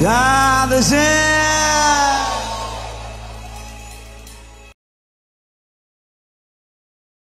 die the.